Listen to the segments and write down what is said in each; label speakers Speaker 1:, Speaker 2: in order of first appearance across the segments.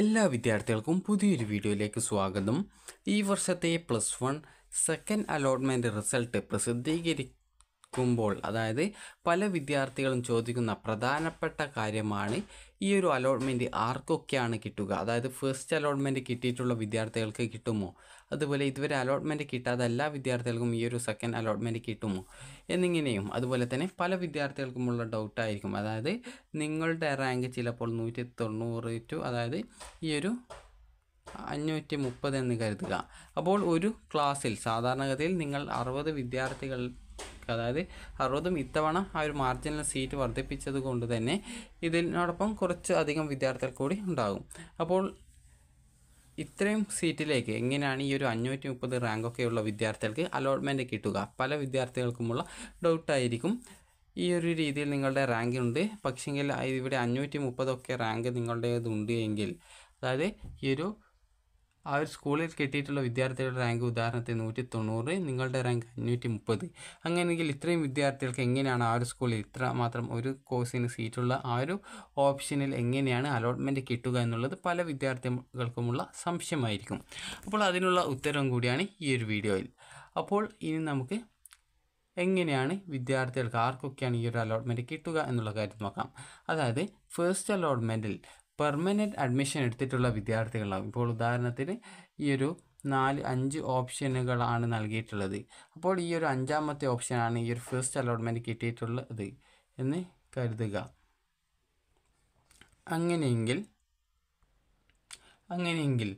Speaker 1: എല്ലാ വിദ്യാർത്ഥികൾക്കും പുതിയൊരു വീഡിയോയിലേക്ക് സ്വാഗതം. ഈ വർഷത്തെ plus one second allotment result പ്രസിദ്ധീകരിക്കുമ്പോൾ അതായത് പല വിദ്യാർത്ഥികളും ചോദിക്കുന്ന പ്രധാനപ്പെട്ട കാര്യമാണ് ഈ ഒരു അലോട്ട്മെന്റ് ആർക്കൊക്കെയാണ് കിട്ടുക? അതായത് ഫസ്റ്റ് അലോട്ട്മെന്റ് കിട്ടിയിട്ടുള്ള വിദ്യാർത്ഥികൾക്ക് കിട്ടുമോ? അതുപോലെ ഇതുവരെ അലോട്ട്മെന്റ് കിട്ടാത്ത എല്ലാ വിദ്യാർത്ഥികൾക്കും ഈ ഒരു സെക്കൻഡ് അലോട്ട്മെന്റ് കിട്ടുമോ? എന്നിങ്ങനെയും. അതുപോലെ തന്നെ പല വിദ്യാർത്ഥികൾക്കുമുള്ള ഡൗട്ടായിരിക്കും അതായത് നിങ്ങളുടെ റാങ്ക് ചിലപ്പോൾ നൂറ്റി തൊണ്ണൂറ് ടു അതായത് ഈ ഒരു അഞ്ഞൂറ്റി മുപ്പത് എന്ന് കരുതുക. അപ്പോൾ ഒരു ക്ലാസ്സിൽ സാധാരണഗതിയിൽ നിങ്ങൾ അറുപത് വിദ്യാർത്ഥികൾ അതായത് അറുപതും ഇത്തവണ ആ ഒരു മാർജിനൽ സീറ്റ് വർദ്ധിപ്പിച്ചത് കൊണ്ട് തന്നെ ഇതിനോടൊപ്പം കുറച്ച് അധികം വിദ്യാർത്ഥികൾ കൂടി ഉണ്ടാകും. അപ്പോൾ ഇത്രയും സീറ്റിലേക്ക് എങ്ങനെയാണ് ഈ ഒരു അഞ്ഞൂറ്റി മുപ്പത് റാങ്കൊക്കെയുള്ള വിദ്യാർത്ഥികൾക്ക് അലോട്ട്മെന്റ് കിട്ടുക? പല വിദ്യാർത്ഥികൾക്കുമുള്ള ഡൗട്ടായിരിക്കും ഈ ഒരു രീതിയിൽ നിങ്ങളുടെ റാങ്ക് ഉണ്ട്. പക്ഷെങ്കിൽ ഇവിടെ അഞ്ഞൂറ്റി മുപ്പതൊക്കെ റാങ്ക് നിങ്ങളുടേതുണ്ട് എങ്കിൽ അതായത് ഈ ഒരു ആ ഒരു സ്കൂളിൽ കിട്ടിയിട്ടുള്ള വിദ്യാർത്ഥികളുടെ റാങ്ക് ഉദാഹരണത്തിന് നൂറ്റി തൊണ്ണൂറ് നിങ്ങളുടെ റാങ്ക് അഞ്ഞൂറ്റി മുപ്പത് അങ്ങനെയെങ്കിൽ ഇത്രയും വിദ്യാർത്ഥികൾക്ക് എങ്ങനെയാണ് ആ ഒരു സ്കൂളിൽ ഇത്ര മാത്രം ഒരു കോഴ്സിന് സീറ്റുള്ള ആ ഒരു ഓപ്ഷനിൽ എങ്ങനെയാണ് അലോട്ട്മെന്റ് കിട്ടുക എന്നുള്ളത് പല വിദ്യാർത്ഥികൾക്കുമുള്ള സംശയമായിരിക്കും. അപ്പോൾ അതിനുള്ള ഉത്തരവും കൂടിയാണ് ഈ ഒരു വീഡിയോയിൽ. അപ്പോൾ ഇനി നമുക്ക് എങ്ങനെയാണ് വിദ്യാർത്ഥികൾക്ക് ആർക്കൊക്കെയാണ് ഈ ഒരു അലോട്ട്മെന്റ് കിട്ടുക എന്നുള്ള കാര്യം നോക്കാം. അതായത് ഫസ്റ്റ് അലോട്ട്മെന്റിൽ പെർമനന്റ് അഡ്മിഷൻ എടുത്തിട്ടുള്ള വിദ്യാർത്ഥികളാകും ഇപ്പോൾ ഉദാഹരണത്തിന് ഈ ഒരു നാല് അഞ്ച് ഓപ്ഷനുകളാണ് നൽകിയിട്ടുള്ളത്. അപ്പോൾ ഈ ഒരു അഞ്ചാമത്തെ ഓപ്ഷനാണ് ഈ ഒരു ഫസ്റ്റ് അലോട്ട്മെന്റ് കിട്ടിയിട്ടുള്ളത് എന്ന് കരുതുക. അങ്ങനെയെങ്കിൽ അങ്ങനെയെങ്കിൽ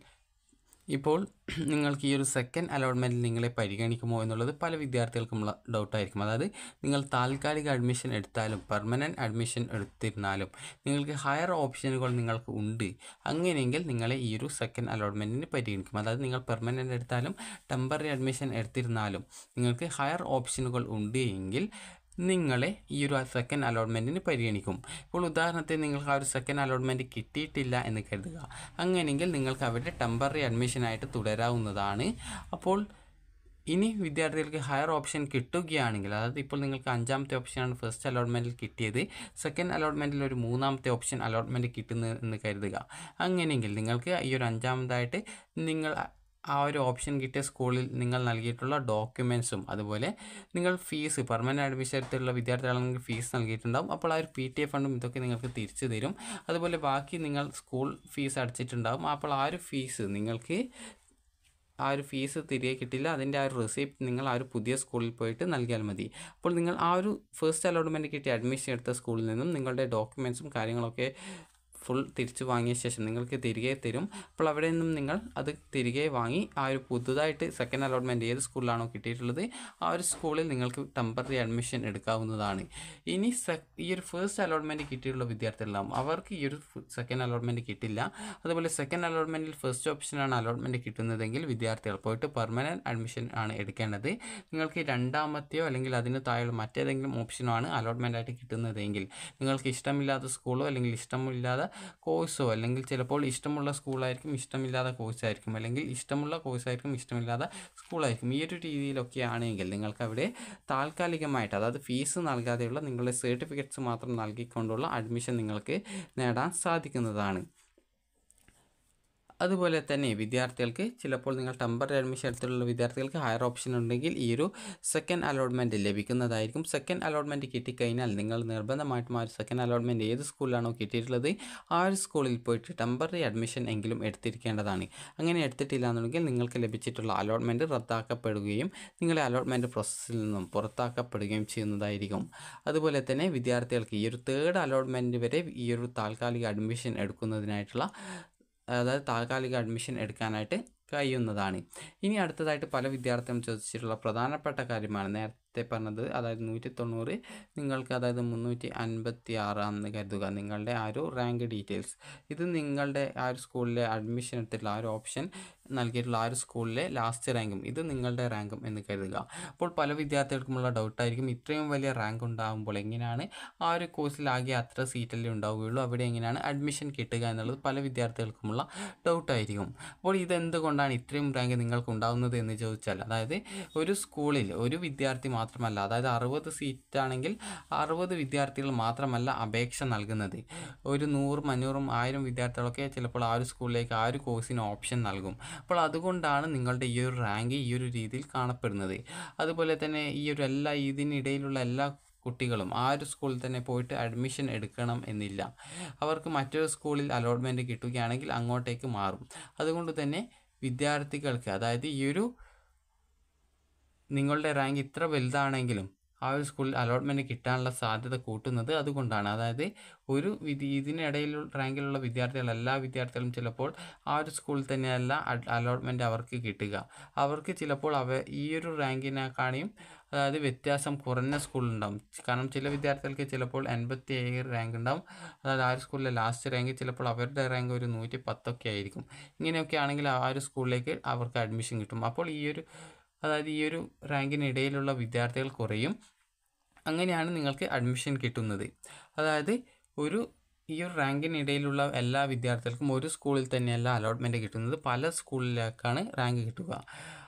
Speaker 1: ഇപ്പോൾ നിങ്ങൾക്ക് ഈ ഒരു സെക്കൻഡ് അലോട്ട്മെന്റിൽ നിങ്ങളെ പരിഗണിക്കുമോ എന്നുള്ളത് പല വിദ്യാർത്ഥികൾക്കുമുള്ള ഡൗട്ടായിരിക്കും അതായത് നിങ്ങൾ താൽക്കാലിക അഡ്മിഷൻ എടുത്താലും പെർമനന്റ് അഡ്മിഷൻ എടുത്തിരുന്നാലും നിങ്ങൾക്ക് ഹയർ ഓപ്ഷനുകൾ നിങ്ങൾക്ക് ഉണ്ട്. അങ്ങനെയെങ്കിൽ നിങ്ങളെ ഈ ഒരു സെക്കൻഡ് അലോട്ട്മെന്റിന് പരിഗണിക്കും. അതായത് നിങ്ങൾ പെർമനന്റ് എടുത്താലും ടെമ്പററി അഡ്മിഷൻ എടുത്തിരുന്നാലും നിങ്ങൾക്ക് ഹയർ ഓപ്ഷനുകൾ ഉണ്ട് എങ്കിൽ നിങ്ങളെ ഈ ഒരു സെക്കൻഡ് അലോട്ട്മെന്റിന് പരിഗണിക്കും. ഇപ്പോൾ ഉദാഹരണത്തിന് നിങ്ങൾക്ക് ആ ഒരു സെക്കൻഡ് അലോട്ട്മെന്റ് കിട്ടിയിട്ടില്ല എന്ന് കരുതുക. അങ്ങനെയെങ്കിൽ നിങ്ങൾക്ക് അവിടെ ടെമ്പററി അഡ്മിഷനായിട്ട് തുടരാവുന്നതാണ്. അപ്പോൾ ഇനി വിദ്യാർത്ഥികൾക്ക് ഹയർ ഓപ്ഷൻ കിട്ടുകയാണെങ്കിൽ അതായത് ഇപ്പോൾ നിങ്ങൾക്ക് അഞ്ചാമത്തെ ഓപ്ഷനാണ് ഫസ്റ്റ് അലോട്ട്മെന്റിൽ കിട്ടിയത്. സെക്കൻഡ് അലോട്ട്മെന്റിൽ ഒരു മൂന്നാമത്തെ ഓപ്ഷൻ അലോട്ട്മെന്റ് കിട്ടുന്നു എന്ന് കരുതുക. അങ്ങനെയെങ്കിൽ നിങ്ങൾക്ക് ഈ ഒരു അഞ്ചാമതായിട്ട് നിങ്ങൾ ആ ഒരു ഓപ്ഷൻ കിട്ടിയ സ്കൂളിൽ നിങ്ങൾ നൽകിയിട്ടുള്ള ഡോക്യുമെൻസും അതുപോലെ നിങ്ങൾ ഫീസ് പെർമനന്റ് അഡ്മിഷൻ എടുത്തുള്ള വിദ്യാർത്ഥികളാണെങ്കിൽ ഫീസ് നൽകിയിട്ടുണ്ടാവും. അപ്പോൾ ആ ഒരു പി ടി എ ഫണ്ടും ഇതൊക്കെ നിങ്ങൾക്ക് തിരിച്ചു തരും. അതുപോലെ ബാക്കി നിങ്ങൾ സ്കൂൾ ഫീസ് അടച്ചിട്ടുണ്ടാവും. അപ്പോൾ ആ ഒരു ഫീസ് നിങ്ങൾക്ക് ആ ഒരു ഫീസ് തിരികെ കിട്ടില്ല. അതിന്റെ ആ ഒരു റെസിപ്റ്റ് നിങ്ങൾ ആ ഒരു പുതിയ സ്കൂളിൽ പോയിട്ട് നൽകിയാൽ മതി. അപ്പോൾ നിങ്ങൾ ആ ഒരു ഫസ്റ്റ് അലോട്ട്മെന്റ് കിട്ടിയ അഡ്മിഷൻ എടുത്ത സ്കൂളിൽ നിന്നും നിങ്ങളുടെ ഡോക്യുമെൻസും കാര്യങ്ങളൊക്കെ ഫുൾ തിരിച്ചു വാങ്ങിയ ശേഷം നിങ്ങൾക്ക് തിരികെ തരും. അപ്പോൾ അവിടെ നിന്നും നിങ്ങൾ അത് തിരികെ വാങ്ങി ആ ഒരു പുതുതായിട്ട് സെക്കൻഡ് അലോട്ട്മെന്റ് ഏത് സ്കൂളിലാണോ കിട്ടിയിട്ടുള്ളത് ആ ഒരു സ്കൂളിൽ നിങ്ങൾക്ക് ടെമ്പററി അഡ്മിഷൻ എടുക്കാവുന്നതാണ്. ഇനി ഈ ഒരു ഫസ്റ്റ് അലോട്ട്മെന്റ് കിട്ടിയിട്ടുള്ള വിദ്യാർത്ഥികളാവും അവർക്ക് ഈ ഒരു സെക്കൻഡ് അലോട്ട്മെന്റ് കിട്ടില്ല. അതുപോലെ സെക്കൻഡ് അലോട്ട്മെന്റിൽ ഫസ്റ്റ് ഓപ്ഷനാണ് അലോട്ട്മെന്റ് കിട്ടുന്നതെങ്കിൽ വിദ്യാർത്ഥികൾ പോയിട്ട് പെർമനന്റ് അഡ്മിഷൻ ആണ് എടുക്കേണ്ടത്. നിങ്ങൾക്ക് രണ്ടാമത്തെയോ അല്ലെങ്കിൽ അതിന് താഴെയുള്ള മറ്റേതെങ്കിലും ഓപ്ഷനോ അലോട്ട്മെന്റ് ആയിട്ട് കിട്ടുന്നതെങ്കിൽ നിങ്ങൾക്ക് ഇഷ്ടമില്ലാത്ത സ്കൂളോ അല്ലെങ്കിൽ ഇഷ്ടമില്ലാത്ത കോഴ്സോ? അല്ലെങ്കിൽ ചിലപ്പോൾ ഇഷ്ടമുള്ള സ്കൂളായിരിക്കും ഇഷ്ടമില്ലാത്ത കോഴ്സായിരിക്കും. അല്ലെങ്കിൽ ഇഷ്ടമുള്ള കോഴ്സായിരിക്കും ഇഷ്ടമില്ലാത്ത സ്കൂളായിരിക്കും. ഈ ഒരു രീതിയിലൊക്കെ ആണെങ്കിൽ നിങ്ങൾക്ക് അവിടെ താൽക്കാലികമായിട്ട് അതായത് ഫീസ് നൽകാതെയുള്ള നിങ്ങളുടെ സർട്ടിഫിക്കറ്റ്സ് മാത്രം നൽകിക്കൊണ്ടുള്ള അഡ്മിഷൻ നിങ്ങൾക്ക് നേടാൻ സാധിക്കുന്നതാണ്. അതുപോലെ തന്നെ വിദ്യാർത്ഥികൾക്ക് ചിലപ്പോൾ നിങ്ങൾ ടെമ്പററി അഡ്മിഷൻ എടുത്തിട്ടുള്ള വിദ്യാർത്ഥികൾക്ക് ഹയർ ഓപ്ഷൻ ഉണ്ടെങ്കിൽ ഈ ഒരു സെക്കൻഡ് അലോട്ട്മെന്റ് ലഭിക്കുന്നതായിരിക്കും. സെക്കൻഡ് അലോട്ട്മെന്റ് കിട്ടിക്കഴിഞ്ഞാൽ നിങ്ങൾ നിർബന്ധമായിട്ടും ആ ഒരു സെക്കൻഡ് അലോട്ട്മെന്റ് ഏത് സ്കൂളിലാണോ കിട്ടിയിട്ടുള്ളത് ആ ഒരു സ്കൂളിൽ പോയിട്ട് ടെമ്പററി അഡ്മിഷൻ എങ്കിലും എടുത്തിരിക്കേണ്ടതാണ്. അങ്ങനെ എടുത്തിട്ടില്ല എന്നുണ്ടെങ്കിൽ നിങ്ങൾക്ക് ലഭിച്ചിട്ടുള്ള അലോട്ട്മെന്റ് റദ്ദാക്കപ്പെടുകയും നിങ്ങളെ അലോട്ട്മെന്റ് പ്രോസസ്സിൽ നിന്നും പുറത്താക്കപ്പെടുകയും ചെയ്യുന്നതായിരിക്കും. അതുപോലെ തന്നെ വിദ്യാർത്ഥികൾക്ക് ഈ ഒരു തേർഡ് അലോട്ട്മെന്റ് വരെ ഈ ഒരു താൽക്കാലിക അഡ്മിഷൻ എടുക്കുന്നതിനായിട്ടുള്ള അതായത് താൽക്കാലിക അഡ്മിഷൻ എടുക്കാനായിട്ട് കഴിയുന്നതാണ്. ഇനി അടുത്തതായിട്ട് പല വിദ്യാർത്ഥികളും ചോദിച്ചിട്ടുള്ള പ്രധാനപ്പെട്ട കാര്യമാണ് നേരത്തെ പറഞ്ഞത് അതായത് നൂറ്റി തൊണ്ണൂറ് നിങ്ങൾക്ക് അതായത് മുന്നൂറ്റി അൻപത്തി ആറാണെന്ന് കരുതുക. നിങ്ങളുടെ ആ ഒരു റാങ്ക് ഡീറ്റെയിൽസ്. ഇത് നിങ്ങളുടെ ആ ഒരു സ്കൂളിലെ അഡ്മിഷൻ എടുത്തിട്ടുള്ള ആ ഒരു ഓപ്ഷൻ നൽകിയിട്ടുള്ള ആ ഒരു സ്കൂളിലെ ലാസ്റ്റ് റാങ്കും. ഇത് നിങ്ങളുടെ റാങ്കും എന്ന് കരുതുക. അപ്പോൾ പല വിദ്യാർത്ഥികൾക്കുമുള്ള ഡൗട്ടായിരിക്കും. ഇത്രയും വലിയ റാങ്ക് ഉണ്ടാകുമ്പോൾ എങ്ങനെയാണ് ആ ഒരു കോഴ്സിലാകെ അത്ര സീറ്റല്ലേ ഉണ്ടാവുകയുള്ളൂ? അവിടെ എങ്ങനെയാണ് അഡ്മിഷൻ കിട്ടുക എന്നുള്ളത് പല വിദ്യാർത്ഥികൾക്കുമുള്ള ഡൗട്ടായിരിക്കും. അപ്പോൾ ഇതെന്തുകൊണ്ടാണ് ഇത്രയും റാങ്ക് നിങ്ങൾക്ക് ഉണ്ടാകുന്നത് എന്ന് ചോദിച്ചാൽ അതായത് ഒരു സ്കൂളിൽ ഒരു വിദ്യാർത്ഥി മാത്രം മാത്രമല്ല അതായത് അറുപത് സീറ്റാണെങ്കിൽ അറുപത് വിദ്യാർത്ഥികൾ മാത്രമല്ല അപേക്ഷ നൽകുന്നത്. ഒരു നൂറും അഞ്ഞൂറും ആയിരം വിദ്യാർത്ഥികളൊക്കെ ചിലപ്പോൾ ആ ഒരു സ്കൂളിലേക്ക് ആ ഒരു കോഴ്സിന് ഓപ്ഷൻ നൽകും. അപ്പോൾ അതുകൊണ്ടാണ് നിങ്ങളുടെ ഈ ഒരു റാങ്ക് ഈ ഒരു രീതിയിൽ കാണപ്പെടുന്നത്. അതുപോലെ തന്നെ ഈ ഒരു എല്ലാ ഇതിനിടയിലുള്ള എല്ലാ കുട്ടികളും ആ ഒരു സ്കൂളിൽ തന്നെ പോയിട്ട് അഡ്മിഷൻ എടുക്കണം എന്നില്ല. അവർക്ക് മറ്റൊരു സ്കൂളിൽ അലോട്ട്മെന്റ് കിട്ടുകയാണെങ്കിൽ അങ്ങോട്ടേക്ക് മാറും. അതുകൊണ്ട് തന്നെ വിദ്യാർത്ഥികൾക്ക് അതായത് ഈ ഒരു നിങ്ങളുടെ റാങ്ക് ഇത്ര വലുതാണെങ്കിലും ആ ഒരു സ്കൂളിൽ അലോട്ട്മെന്റ് കിട്ടാനുള്ള സാധ്യത കൂട്ടുന്നത് അതുകൊണ്ടാണ്. അതായത് ഒരു വിധി ഇതിനിടയിൽ റാങ്കിലുള്ള വിദ്യാർത്ഥികൾ എല്ലാ വിദ്യാർത്ഥികളും ചിലപ്പോൾ ആ ഒരു സ്കൂളിൽ തന്നെയല്ല അലോട്ട്മെന്റ് അവർക്ക് കിട്ടുക. അവർക്ക് ചിലപ്പോൾ അവ ഈ ഒരു റാങ്കിനെക്കാണിയും അതായത് വ്യത്യാസം കുറഞ്ഞ സ്കൂളുണ്ടാവും കാരണം ചില വിദ്യാർത്ഥികൾക്ക് ചിലപ്പോൾ എൺപത്തി ഏഴ് റാങ്ക് ഉണ്ടാവും. അതായത് ആ ഒരു സ്കൂളിലെ ലാസ്റ്റ് റാങ്ക് ചിലപ്പോൾ അവരുടെ റാങ്ക് ഒരു നൂറ്റി പത്തൊക്കെ ആയിരിക്കും. ഇങ്ങനെയൊക്കെ ആണെങ്കിൽ ആ ഒരു സ്കൂളിലേക്ക് അവർക്ക് അഡ്മിഷൻ കിട്ടും. അപ്പോൾ ഈ ഒരു അതായത് ഈ ഒരു റാങ്കിനിടയിലുള്ള വിദ്യാർത്ഥികൾ കുറയും. അങ്ങനെയാണ് നിങ്ങൾക്ക് അഡ്മിഷൻ കിട്ടുന്നത്. അതായത് ഒരു ഈ ഒരു റാങ്കിനിടയിലുള്ള എല്ലാ വിദ്യാർത്ഥികൾക്കും ഒരു സ്കൂളിൽ തന്നെയല്ല അലോട്ട്മെന്റ് കിട്ടുന്നത്. പല സ്കൂളിലേക്കാണ് റാങ്ക് കിട്ടുക.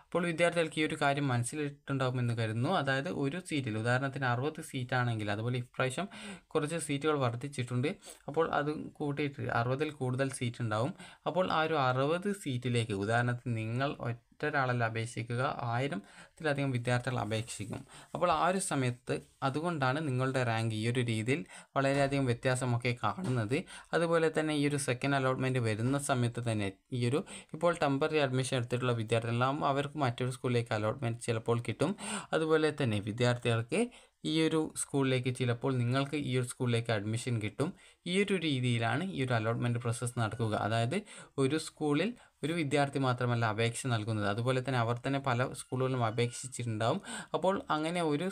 Speaker 1: അപ്പോൾ വിദ്യാർത്ഥികൾക്ക് ഈ ഒരു കാര്യം മനസ്സിലിട്ടുണ്ടാകുമെന്ന് കരുതുന്നു. അതായത് ഒരു സീറ്റിൽ ഉദാഹരണത്തിന് അറുപത് സീറ്റാണെങ്കിൽ അതുപോലെ ഇപ്രാവശ്യം കുറച്ച് സീറ്റുകൾ വർദ്ധിച്ചിട്ടുണ്ട്. അപ്പോൾ അത് കൂട്ടിയിട്ട് അറുപതിൽ കൂടുതൽ സീറ്റ് ഉണ്ടാവും. അപ്പോൾ ആ ഒരു അറുപത് സീറ്റിലേക്ക് ഉദാഹരണത്തിന് നിങ്ങൾ ഒറ്റൊരാളല്ല അപേക്ഷിക്കുക. ആയിരത്തിലധികം വിദ്യാർത്ഥികൾ അപേക്ഷിക്കും. അപ്പോൾ ആ ഒരു സമയത്ത് അതുകൊണ്ടാണ് നിങ്ങളുടെ റാങ്ക് ഈ ഒരു രീതിയിൽ വളരെയധികം വ്യത്യാസമൊക്കെ കാണുന്നത്. അതുപോലെ തന്നെ ഈ ഒരു സെക്കൻഡ് അലോട്ട്മെന്റ് വരുന്ന സമയത്ത് തന്നെ ഈ ഒരു ഇപ്പോൾ ടെമ്പററി അഡ്മിഷൻ എടുത്തിട്ടുള്ള വിദ്യാർത്ഥികളാകുമ്പോൾ അവർക്ക് മറ്റൊരു സ്കൂളിലേക്ക് അലോട്ട്മെന്റ് ചിലപ്പോൾ കിട്ടും. അതുപോലെ തന്നെ വിദ്യാർത്ഥികൾക്ക് ഈ ഒരു സ്കൂളിലേക്ക് ചിലപ്പോൾ നിങ്ങൾക്ക് ഈ ഒരു സ്കൂളിലേക്ക് അഡ്മിഷൻ കിട്ടും. ഈ ഒരു രീതിയിലാണ് ഈ ഒരു അലോട്ട്മെന്റ് പ്രോസസ്സ് നടക്കുക. അതായത് ഒരു സ്കൂളിൽ ഒരു വിദ്യാർത്ഥി മാത്രമല്ല അപേക്ഷ നൽകുന്നത്. അതുപോലെ തന്നെ അവർ തന്നെ പല സ്കൂളുകളിലും അപേക്ഷിച്ചിട്ടുണ്ടാവും. അപ്പോൾ അങ്ങനെ ഒരു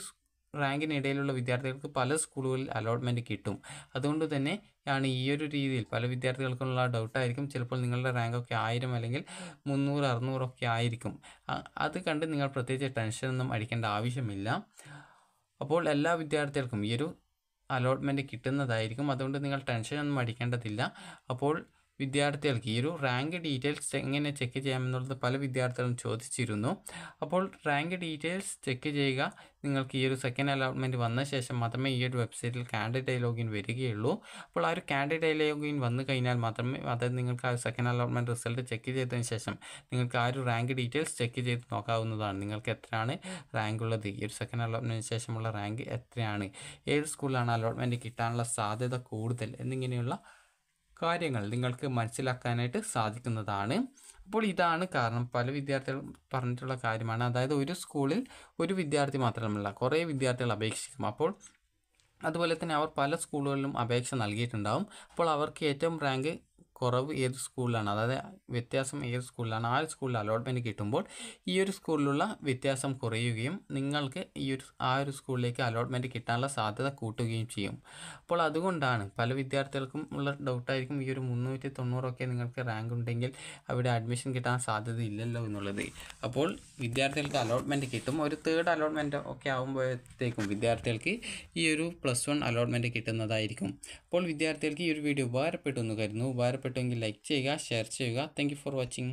Speaker 1: റാങ്കിനിടയിലുള്ള വിദ്യാർത്ഥികൾക്ക് പല സ്കൂളുകളിൽ അലോട്ട്മെന്റ് കിട്ടും. അതുകൊണ്ട് തന്നെ ആണ് ഈ ഒരു രീതിയിൽ പല വിദ്യാർത്ഥികൾക്കുള്ള ഡൗട്ടായിരിക്കും ചിലപ്പോൾ നിങ്ങളുടെ റാങ്കൊക്കെ ആയിരം അല്ലെങ്കിൽ മുന്നൂറ് അറുന്നൂറൊക്കെ ആയിരിക്കും. അത് കണ്ട് നിങ്ങൾ പ്രത്യേകിച്ച് ടെൻഷനൊന്നും അടിക്കേണ്ട ആവശ്യമില്ല. അപ്പോൾ എല്ലാ വിദ്യാർത്ഥികൾക്കും ഈ ഒരു അലോട്ട്മെന്റ് കിട്ടുന്നതായിരിക്കും. അതുകൊണ്ട് നിങ്ങൾ ടെൻഷനൊന്നും അടിക്കേണ്ടതില്ല. അപ്പോൾ വിദ്യാർത്ഥികൾക്ക് ഈ ഒരു റാങ്ക് ഡീറ്റെയിൽസ് എങ്ങനെ ചെക്ക് ചെയ്യാമെന്നുള്ളത് പല വിദ്യാർത്ഥികളും ചോദിച്ചിരുന്നു. അപ്പോൾ റാങ്ക് ഡീറ്റെയിൽസ് ചെക്ക് ചെയ്യുക. നിങ്ങൾക്ക് ഈ ഒരു സെക്കൻഡ് അലോട്ട്മെന്റ് വന്ന ശേഷം മാത്രമേ ഈ ഒരു വെബ്സൈറ്റിൽ കാൻഡിഡേറ്റ് ലോഗിൻ വരികയുള്ളൂ. അപ്പോൾ ആ ഒരു കാൻഡിഡേറ്റ് ലോഗിൻ വന്നു കഴിഞ്ഞാൽ മാത്രമേ അതായത് നിങ്ങൾക്ക് ആ സെക്കൻഡ് അലോട്ട്മെന്റ് റിസൾട്ട് ചെക്ക് ചെയ്തതിന് ശേഷം നിങ്ങൾക്ക് ആ ഒരു റാങ്ക് ഡീറ്റെയിൽസ് ചെക്ക് ചെയ്ത് നോക്കാവുന്നതാണ്. നിങ്ങൾക്ക് എത്രയാണ് റാങ്ക് ഉള്ളത്? ഈ ഒരു സെക്കൻഡ് അലോട്ട്മെന്റിന് ശേഷമുള്ള റാങ്ക് എത്രയാണ്? ഏത് സ്കൂളിലാണ് അലോട്ട്മെന്റ് കിട്ടാനുള്ള സാധ്യത കൂടുതൽ? എന്നിങ്ങനെയുള്ള കാര്യങ്ങൾ നിങ്ങൾക്ക് മനസ്സിലാക്കാനായിട്ട് സാധിക്കുന്നതാണ്. അപ്പോൾ ഇതാണ് കാരണം. പല വിദ്യാർത്ഥികൾ പറഞ്ഞിട്ടുള്ള കാര്യമാണ്. അതായത് ഒരു സ്കൂളിൽ ഒരു വിദ്യാർത്ഥി മാത്രമല്ല കുറേ വിദ്യാർത്ഥികൾ അപേക്ഷിക്കും. അപ്പോൾ അതുപോലെ തന്നെ അവർ പല സ്കൂളുകളിലും അപേക്ഷ നൽകിയിട്ടുണ്ടാവും. അപ്പോൾ അവർക്ക് ഏറ്റവും റാങ്ക് കുറവ് ഏത് സ്കൂളിലാണ്? അതായത് വ്യത്യാസം ഏത് സ്കൂളിലാണ്? ആ സ്കൂളിൽ അലോട്ട്മെന്റ് കിട്ടുമ്പോൾ ഈ ഒരു സ്കൂളിലുള്ള വ്യത്യാസം കുറയുകയും നിങ്ങൾക്ക് ഈ ഒരു ആ ഒരു സ്കൂളിലേക്ക് അലോട്ട്മെന്റ് കിട്ടാനുള്ള സാധ്യത കൂട്ടുകയും ചെയ്യും. അപ്പോൾ അതുകൊണ്ടാണ് പല വിദ്യാർത്ഥികൾക്കും ഉള്ള ഡൗട്ടായിരിക്കും ഈ ഒരു മുന്നൂറ്റി തൊണ്ണൂറൊക്കെ നിങ്ങൾക്ക് റാങ്ക് ഉണ്ടെങ്കിൽ അവിടെ അഡ്മിഷൻ കിട്ടാൻ സാധ്യത ഇല്ലല്ലോ എന്നുള്ളത്. അപ്പോൾ വിദ്യാർത്ഥികൾക്ക് അലോട്ട്മെന്റ് കിട്ടും. ഒരു തേർഡ് അലോട്ട്മെന്റ് ഒക്കെ ആകുമ്പോഴത്തേക്കും വിദ്യാർത്ഥികൾക്ക് ഈ ഒരു പ്ലസ് വൺ അലോട്ട്മെന്റ് കിട്ടുന്നതായിരിക്കും. അപ്പോൾ വിദ്യാർത്ഥികൾക്ക് ഈ ഒരു വീഡിയോ ഉപകാരപ്പെട്ടു എന്ന് കരുതുന്നു. ഉപകാരപ്പെട്ടെങ്കിൽ ലൈക്ക് ചെയ്യുക ഷെയർ ചെയ്യുക. Thank for watching